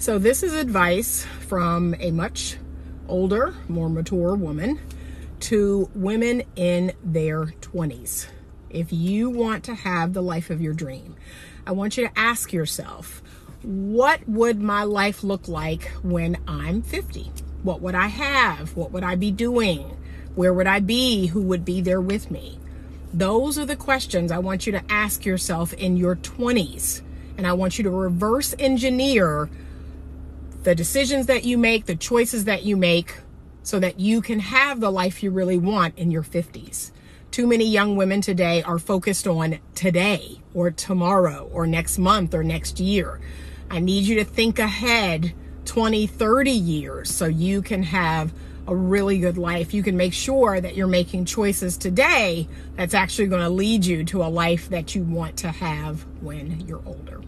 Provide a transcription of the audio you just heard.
So, this is advice from a much older, more mature woman to women in their 20s. If you want to have the life of your dream, I want you to ask yourself, what would my life look like when I'm 50? What would I have? What would I be doing? Where would I be? Who would be there with me? Those are the questions I want you to ask yourself in your 20s. And I want you to reverse engineer the decisions that you make, the choices that you make, so that you can have the life you really want in your 50s. Too many young women today are focused on today or tomorrow or next month or next year. I need you to think ahead 20, 30 years so you can have a really good life. You can make sure that you're making choices today that's actually going to lead you to a life that you want to have when you're older.